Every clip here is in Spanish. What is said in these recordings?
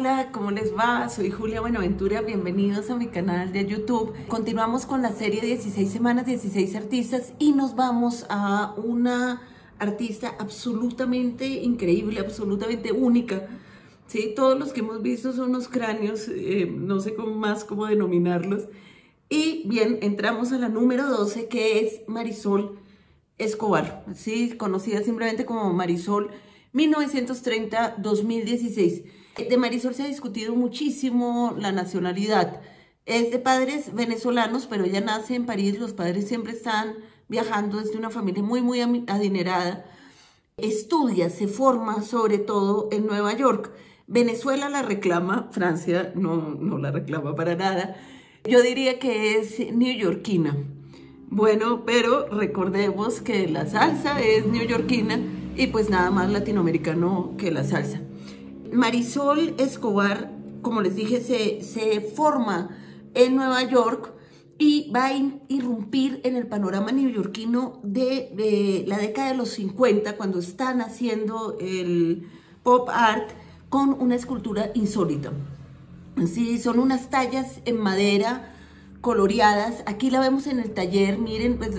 Hola, ¿cómo les va? Soy Julia Buenaventura, bienvenidos a mi canal de YouTube. Continuamos con la serie 16 semanas, 16 artistas y nos vamos a una artista absolutamente increíble, absolutamente única. Sí, todos los que hemos visto son unos cráneos, eh, no sé cómo más cómo denominarlos. Y bien, entramos a la número 12 que es Marisol Escobar, ¿sí? conocida simplemente como Marisol 1930-2016. De Marisol se ha discutido muchísimo la nacionalidad. Es de padres venezolanos, pero ella nace en París. Los padres siempre están viajando, es de una familia muy, muy adinerada. Estudia, se forma sobre todo en Nueva York. Venezuela la reclama, Francia no, no la reclama para nada. Yo diría que es neoyorquina. Bueno, pero recordemos que la salsa es neoyorquina y pues nada más latinoamericano que la salsa. Marisol Escobar, como les dije, se, forma en Nueva York y va a irrumpir en el panorama neoyorquino de, de, la década de los 50, cuando están haciendo el pop art con una escultura insólita. Sí, son unas tallas en madera coloreadas. Aquí la vemos en el taller, miren, pues,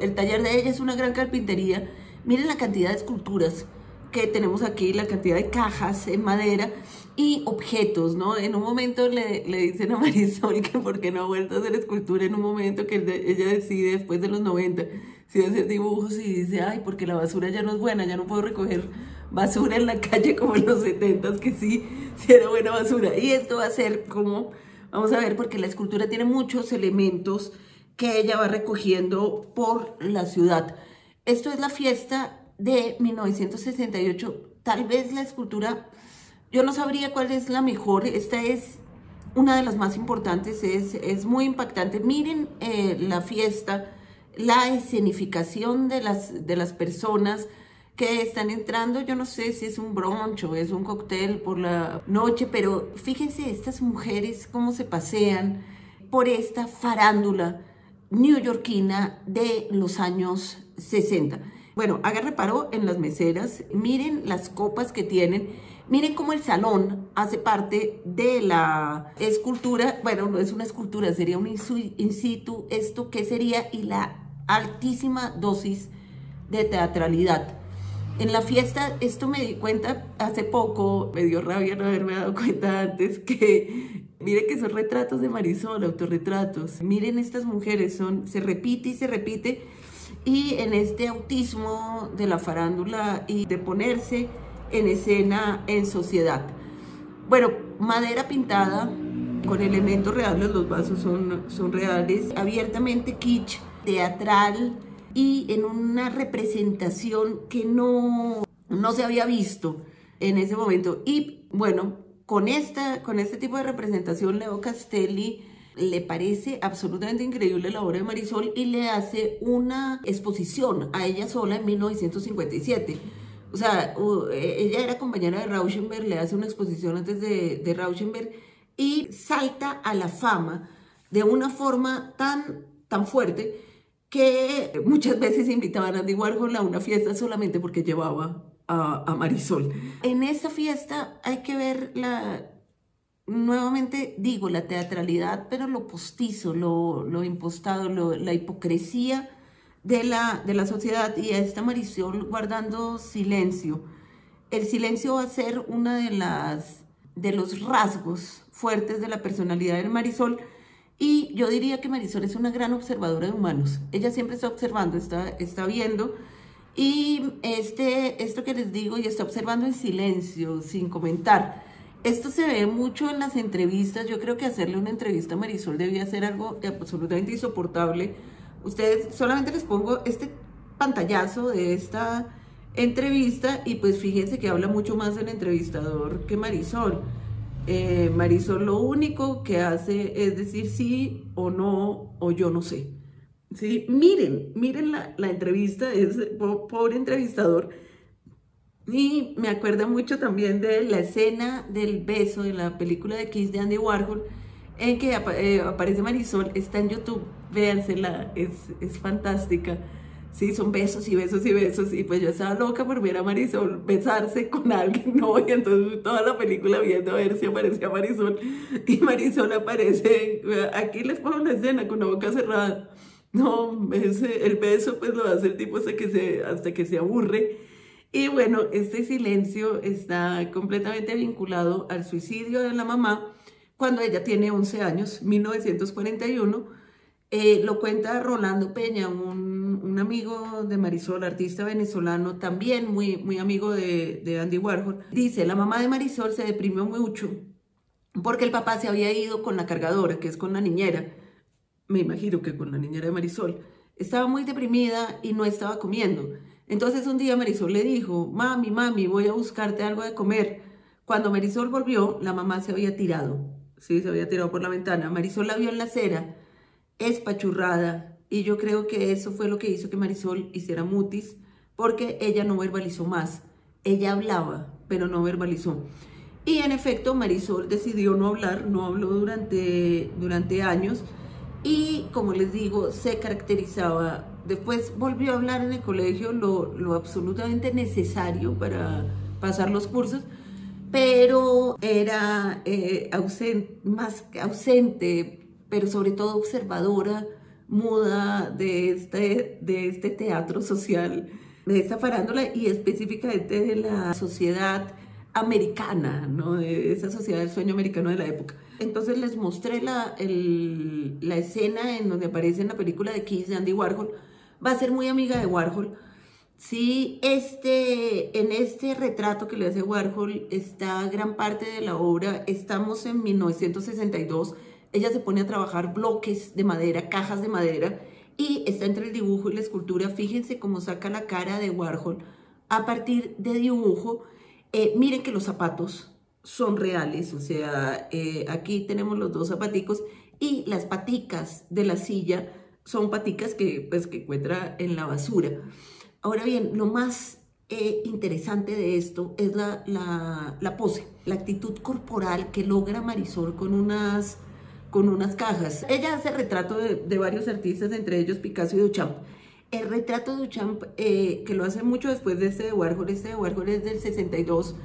el taller de ella es una gran carpintería. Miren la cantidad de esculturas que tenemos aquí, la cantidad de cajas en madera y objetos, ¿no? En un momento le, le dicen a Marisol que porque no ha vuelto a hacer escultura, en un momento que ella decide después de los 90 si hacer dibujos y dice, ay, porque la basura ya no es buena, ya no puedo recoger basura en la calle como en los 70 que sí, sí era buena basura. Y esto va a ser como, vamos a ver, porque la escultura tiene muchos elementos que ella va recogiendo por la ciudad. Esto es la fiesta de 1968. Tal vez la escultura, yo no sabría cuál es la mejor. Esta es una de las más importantes, es, es muy impactante. Miren eh, la fiesta, la escenificación de las, de las personas que están entrando. Yo no sé si es un brunch o es un cóctel por la noche, pero fíjense estas mujeres cómo se pasean por esta farándula neoyorquina de los años 60. Bueno, haga reparo en las meseras, miren las copas que tienen, miren cómo el salón hace parte de la escultura, bueno, no es una escultura, sería un in situ, esto qué sería, y la altísima dosis de teatralidad. En la fiesta, esto me di cuenta hace poco, me dio rabia no haberme dado cuenta antes, que miren que son retratos de Marisol, autorretratos. Miren estas mujeres, son, se repite y se repite y en este autismo de la farándula y de ponerse en escena en sociedad. Bueno, madera pintada con elementos reales, los vasos son, son reales, abiertamente kitsch, teatral y en una representación que no, no se había visto en ese momento. Y bueno, con, esta, con este tipo de representación, Leo Castelli le parece absolutamente increíble la obra de Marisol y le hace una exposición a ella sola en 1957. O sea, e, ella era compañera de Rauschenberg, le hace una exposición antes de, de Rauschenberg y salta a la fama de una forma tan, tan fuerte que muchas veces invitaban a Andy Warhol a una fiesta solamente porque llevaba a, a Marisol. En esa fiesta hay que ver la, nuevamente digo, la teatralidad, pero lo postizo, lo, lo impostado, la hipocresía de la, de la sociedad y a esta Marisol guardando silencio. El silencio va a ser una de de los rasgos fuertes de la personalidad de Marisol y yo diría que Marisol es una gran observadora de humanos. Ella siempre está observando, está, está viendo y este, esto que les digo y está observando en silencio, sin comentar. Esto se ve mucho en las entrevistas. Yo creo que hacerle una entrevista a Marisol debía ser algo absolutamente insoportable. Ustedes solamente les pongo este pantallazo de esta entrevista y pues fíjense que habla mucho más del entrevistador que Marisol. Eh, Marisol lo único que hace es decir sí o no o yo no sé. ¿Sí? Miren, miren la, la entrevista, es pobre entrevistador y me acuerda mucho también de la escena del beso de la película de Kiss de Andy Warhol, en que eh, aparece Marisol, está en YouTube, véansela, es, es fantástica. Sí, son besos y besos y besos. Y pues yo estaba loca por ver a Marisol besarse con alguien, ¿no? Y entonces toda la película viendo a ver si aparecía Marisol. Y Marisol aparece, aquí les pongo una escena con la boca cerrada. No, el beso pues lo hace el tipo hasta que se, hasta que se aburre. Y bueno, este silencio está completamente vinculado al suicidio de la mamá cuando ella tiene 11 años, 1941 eh, lo cuenta Rolando Peña, un, amigo de Marisol, artista venezolano, también muy, muy amigo de, de Andy Warhol. Dice, la mamá de Marisol se deprimió mucho porque el papá se había ido con la cargadora, que es con la niñera. Me imagino que con la niñera de Marisol. Estaba muy deprimida y no estaba comiendo. Entonces un día Marisol le dijo, mami, mami, voy a buscarte algo de comer. Cuando Marisol volvió, la mamá se había tirado. Sí, se había tirado por la ventana. Marisol la vio en la acera espachurrada. Y yo creo que eso fue lo que hizo que Marisol hiciera mutis, porque ella no verbalizó más. Ella hablaba, pero no verbalizó. Y en efecto, Marisol decidió no hablar, no habló durante, durante años. Y como les digo, se caracterizaba. Después volvió a hablar en el colegio lo, lo absolutamente necesario para pasar los cursos, pero era eh, ausente, más ausente, pero sobre todo observadora, muda de este, de este teatro social, de esta farándula y específicamente de la sociedad americana, ¿no? de esa sociedad del sueño americano de la época. Entonces les mostré la, la escena en donde aparece en la película de Kiss de Andy Warhol. Va a ser muy amiga de Warhol. Sí, este, en este retrato que le hace Warhol está gran parte de la obra. Estamos en 1962 ella se pone a trabajar bloques de madera, cajas de madera, y está entre el dibujo y la escultura. Fíjense cómo saca la cara de Warhol a partir de dibujo. Eh, miren que los zapatos son reales, o sea, eh, aquí tenemos los dos zapaticos y las paticas de la silla son paticas que, pues, que encuentra en la basura. Ahora bien, lo más eh, interesante de esto es la, la, la, pose, la actitud corporal que logra Marisol con unas con unas cajas. Ella hace retrato de, varios artistas, entre ellos Picasso y Duchamp. El retrato de Duchamp, eh, que lo hace mucho después de este de Warhol, este de Warhol es del 62,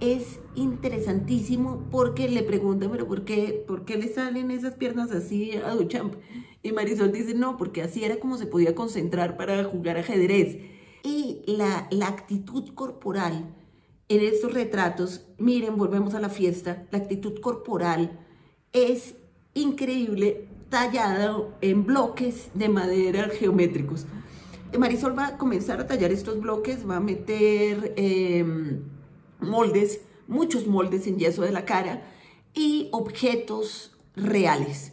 es interesantísimo porque le pregunta, pero ¿por qué, ¿por qué le salen esas piernas así a Duchamp? Y Marisol dice, no, porque así era como se podía concentrar para jugar ajedrez. Y la, la actitud corporal en estos retratos, miren, volvemos a la fiesta, la actitud corporal es increíble tallado en bloques de madera geométricos. Marisol va a comenzar a tallar estos bloques, va a meter em, moldes, muchos moldes en yeso de la cara y objetos reales.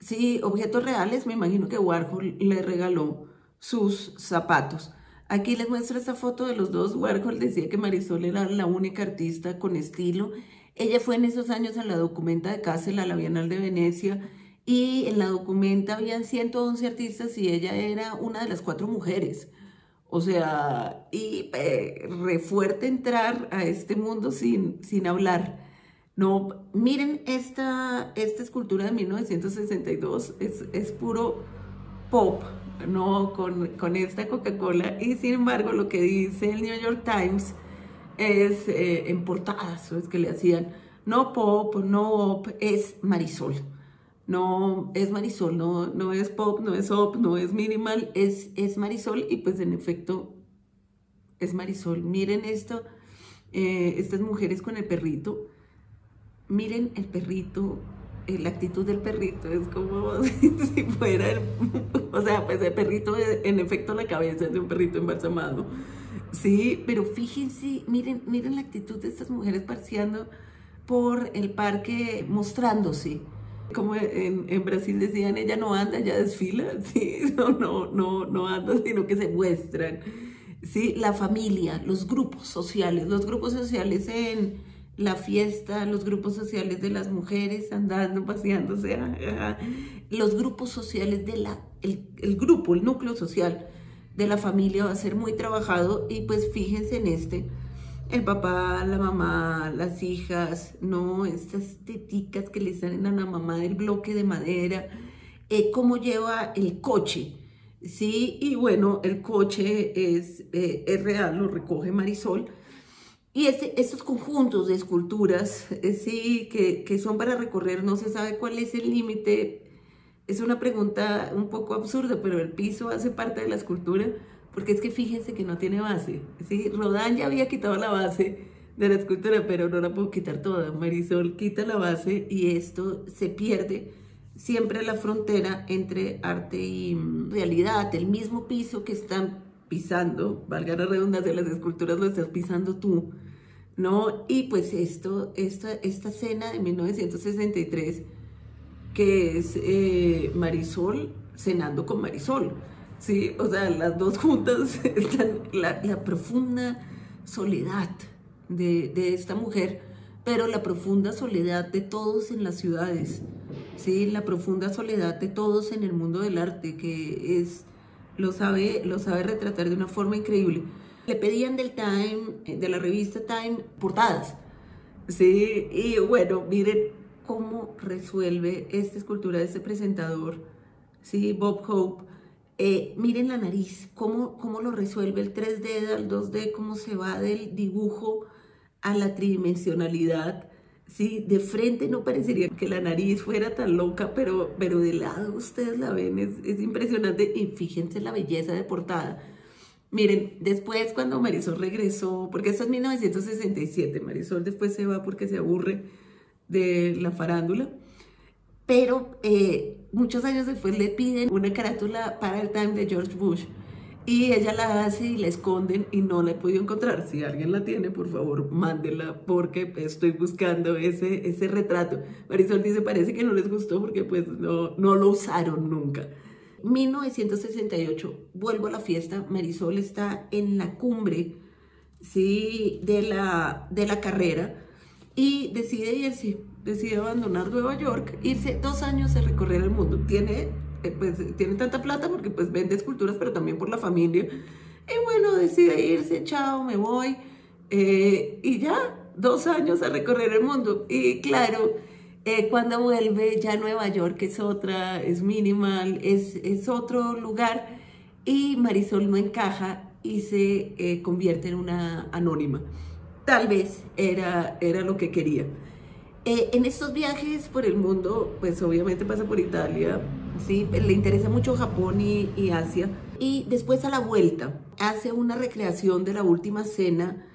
Sí, objetos reales, me imagino que Warhol le regaló sus zapatos. Aquí les muestro esta foto de los dos. Warhol decía que Marisol era la única artista con estilo ella fue en esos años en la documenta de Kassel a la Bienal de Venecia y en la documenta habían 111 artistas y ella era una de las cuatro mujeres. O sea, y eh, re fuerte entrar a este mundo sin, sin hablar. No, miren esta, esta escultura de 1962, es, es puro pop, ¿no? Con, con esta Coca-Cola. Y sin embargo, lo que dice el New York Times es eh, en portadas, es que le hacían, no pop, no op, es Marisol. No es Marisol, no, no es pop, no es op, no es minimal, es, es Marisol y pues en efecto es Marisol. Miren esto, eh, estas mujeres con el perrito, miren el perrito, eh, la actitud del perrito es como si fuera, el, o sea, pues el perrito, en efecto la cabeza es de un perrito embalsamado. Sí, pero fíjense, miren, miren la actitud de estas mujeres paseando por el parque mostrándose. Como en, en, Brasil decían, ella no anda, ella desfila, sí, no, no, no, no anda, sino que se muestran. Sí, la familia, los grupos sociales, los grupos sociales en la fiesta, los grupos sociales de las mujeres andando, paseándose, los grupos sociales de la, el, el grupo, el núcleo social de la familia va a ser muy trabajado y pues fíjense en este, el papá, la mamá, las hijas, ¿no? Estas teticas que le salen a la mamá del bloque de madera, eh, cómo lleva el coche, Sí, y bueno, el coche es, eh, es real, lo recoge Marisol. Y este, estos conjuntos de esculturas, eh, sí, que, que, son para recorrer, no se sabe cuál es el límite. Es una pregunta un poco absurda, pero el piso hace parte de la escultura, porque es que fíjense que no tiene base. ¿sí? Rodán ya había quitado la base de la escultura, pero no la puedo quitar toda. Marisol quita la base y esto se pierde siempre la frontera entre arte y mm, realidad, el mismo piso que están pisando, valga la redundancia, las esculturas lo estás pisando tú, ¿no? Y pues esto, esta, esta escena de 1963, que es eh, Marisol cenando con Marisol, ¿sí? O sea, las dos juntas están, la, la profunda soledad de, de esta mujer, pero la profunda soledad de todos en las ciudades, ¿sí? la profunda soledad de todos en el mundo del arte, que es, lo, sabe, lo sabe retratar de una forma increíble. Le pedían del Time, de la revista Time, portadas. ¿sí? Y bueno, miren cómo resuelve esta escultura de este presentador, ¿sí? Bob Hope. Eh, miren la nariz, cómo, cómo lo resuelve el 3D al 2D, cómo se va del dibujo a la tridimensionalidad. Sí, de frente no parecería que la nariz fuera tan loca, pero, pero de lado ustedes la ven, es, es impresionante. Y fíjense la belleza de portada. Miren, después cuando Marisol regresó, porque esto es 1967, Marisol después se va porque se aburre de la farándula, pero eh, muchos años después le piden una carátula para el Time de George Bush y ella la hace y la esconden y no la he podido encontrar. Si alguien la tiene, por favor, mándela porque estoy buscando ese, ese retrato. Marisol dice, parece que no les gustó porque pues no, no lo usaron nunca. 1968, vuelvo a la fiesta, Marisol está en la cumbre ¿sí? de, la, de la carrera y decide irse, decide abandonar Nueva York, irse dos años a recorrer el mundo. Tiene eh, pues tiene tanta plata porque pues vende esculturas, pero también por la familia. Y bueno, decide irse, chao, me voy. Eh, y ya, dos años a recorrer el mundo. Y claro, eh, cuando vuelve ya Nueva York es otra, es minimal, es, es otro lugar. Y Marisol no encaja y se convierte en una anónima. Tal vez era, era lo que quería. En estos viajes por el mundo, pues obviamente pasa por Italia, ¿sí? Le interesa mucho Japón y, Asia. Y después a la vuelta hace una recreación de la última cena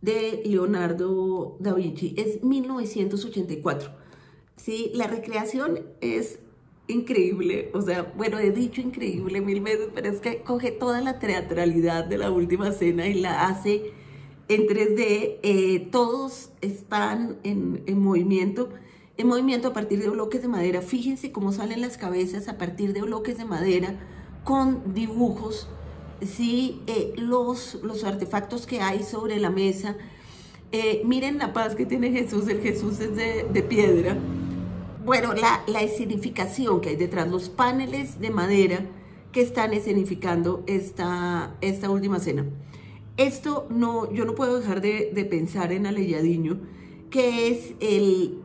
de Leonardo da Vinci. Es 1984. ¿sí? La recreación es increíble, o sea, bueno, he dicho increíble mil veces, pero es que coge toda la teatralidad de la última cena y la hace en 3D. Eh, todos están en, en movimiento en movimiento a partir de bloques de madera. Fíjense cómo salen las cabezas a partir de bloques de madera con dibujos, ¿sí? Eh, los, los artefactos que hay sobre la mesa. Eh, miren la paz que tiene Jesús, el Jesús es de, piedra. Bueno, la, la, escenificación que hay detrás, los paneles de madera que están escenificando esta, esta última cena. Esto no, yo no puedo dejar de, de pensar en Aleyadiño, que es el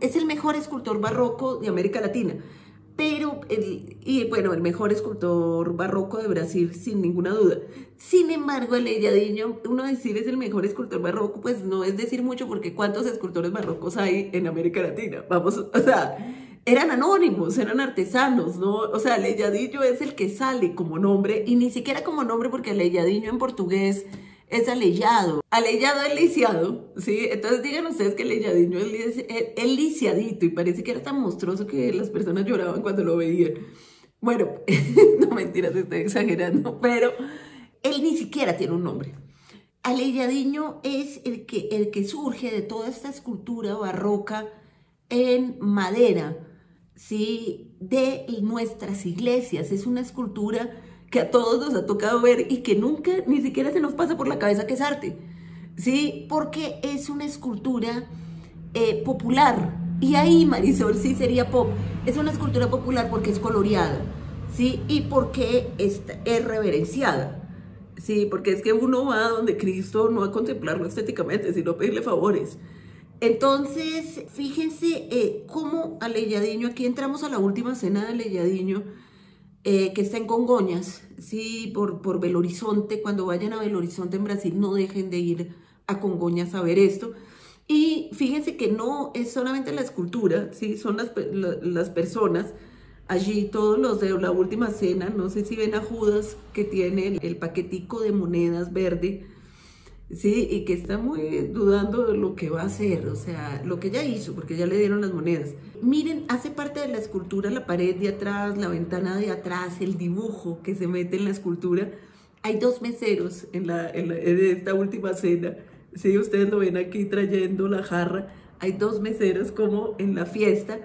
es el mejor escultor barroco de América Latina. Pero, y bueno, el mejor escultor barroco de Brasil, sin ninguna duda. Sin embargo, el Elladiño, uno decir es el mejor escultor barroco, pues no es decir mucho, porque ¿cuántos escultores barrocos hay en América Latina? Vamos, o sea, eran anónimos, eran artesanos, ¿no? O sea, Leyadillo es el que sale como nombre, y ni siquiera como nombre, porque Leyadillo en portugués es alellado. Alellado es lisiado, ¿sí? Entonces digan ustedes que el leyadiño es lisiadito y parece que era tan monstruoso que las personas lloraban cuando lo veían. Bueno, no mentiras, estoy exagerando, pero él ni siquiera tiene un nombre. Alelladiño es el que, el que surge de toda esta escultura barroca en madera, ¿sí? De nuestras iglesias. Es una escultura que a todos nos ha tocado ver y que nunca ni siquiera se nos pasa por la cabeza que es arte. ¿Sí? Porque es una escultura eh, popular. Y ahí Marisol sí sería pop. Es una escultura popular porque es coloreada. ¿Sí? Y porque es, es reverenciada. Sí, porque es que uno va donde Cristo no a contemplarlo estéticamente, sino a pedirle favores. Entonces, fíjense eh, cómo Aleyadiño, aquí entramos a la última cena de Aleyadiño, eh, que está en Congoñas, sí, por, por Belo Horizonte. Cuando vayan a Belo Horizonte en Brasil, no dejen de ir a Congoñas a ver esto. Y fíjense que no es solamente la escultura, sí, son las, las personas. Allí todos los de la última cena, no sé si ven a Judas que tiene el paquetico de monedas verde, ¿sí? Y que está muy dudando de lo que va a hacer, o sea, lo que ya hizo, porque ya le dieron las monedas. Miren, hace parte de la escultura la pared de atrás, la ventana de atrás, el dibujo que se mete en la escultura. Hay dos meseros en, la, esta última cena, ¿sí? Ustedes lo ven aquí trayendo la jarra. Hay dos meseros como en la fiesta.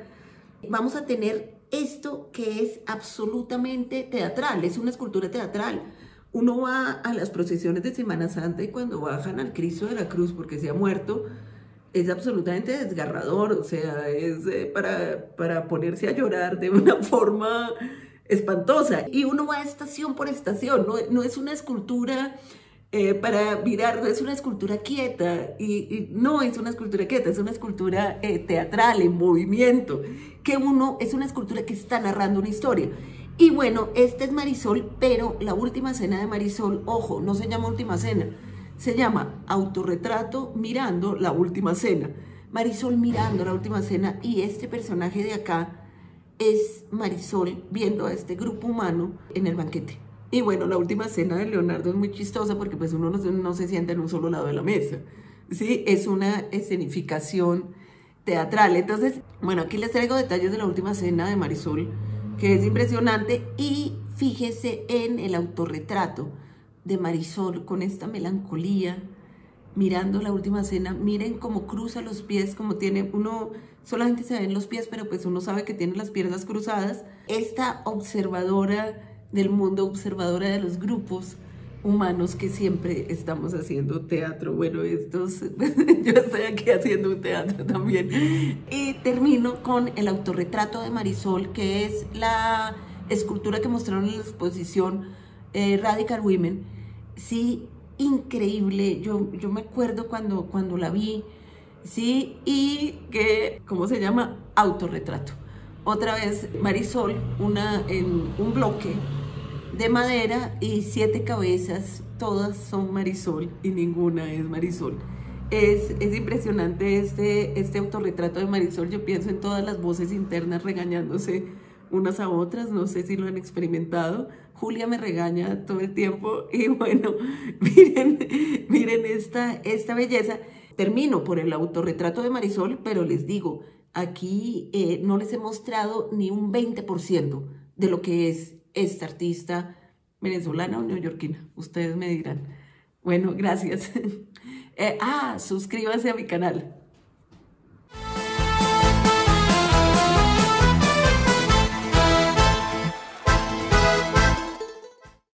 Vamos a tener esto que es absolutamente teatral, es una escultura teatral uno va a las procesiones de Semana Santa y cuando bajan al Cristo de la Cruz porque se ha muerto, es absolutamente desgarrador, o sea, es eh, para, para ponerse a llorar de una forma espantosa. Y uno va estación por estación, no, no es una escultura eh, para mirar, no es una escultura quieta, y, no es una escultura quieta, es una escultura eh, teatral, en movimiento, que uno es una escultura que está narrando una historia. Y bueno, este es Marisol, pero la última cena de Marisol, ojo, no se llama última cena, se llama autorretrato mirando la última cena. Marisol mirando la última cena y este personaje de acá es Marisol viendo a este grupo humano en el banquete. Y bueno, la última cena de Leonardo es muy chistosa porque pues uno no, no se sienta en un solo lado de la mesa. Sí, es una escenificación teatral. Entonces, bueno, aquí les traigo detalles de la última cena de Marisol que es impresionante. Y fíjese en el autorretrato de Marisol con esta melancolía, mirando la última cena. Miren cómo cruza los pies, como tiene uno, solamente se ven los pies, pero pues uno sabe que tiene las piernas cruzadas. Esta observadora del mundo, observadora de los grupos, humanos que siempre estamos haciendo teatro. Bueno, estos, yo estoy aquí haciendo un teatro también. Y termino con el autorretrato de Marisol, que es la escultura que mostraron en la exposición eh, Radical Women. Sí, increíble. Yo, yo me acuerdo cuando, cuando la vi, sí, y que, ¿cómo se llama? Autorretrato. Otra vez Marisol, una, en un bloque de madera y siete cabezas, todas son Marisol y ninguna es Marisol. Es, es, impresionante este, este autorretrato de Marisol. Yo pienso en todas las voces internas regañándose unas a otras. No sé si lo han experimentado. Julia me regaña todo el tiempo. Y bueno, miren, miren esta, esta belleza. Termino por el autorretrato de Marisol, pero les digo, aquí eh, no les he mostrado ni un 20% de lo que es esta artista venezolana o neoyorquina. Ustedes me dirán. Bueno, gracias. Eh, ah, suscríbanse a mi canal.